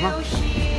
吗？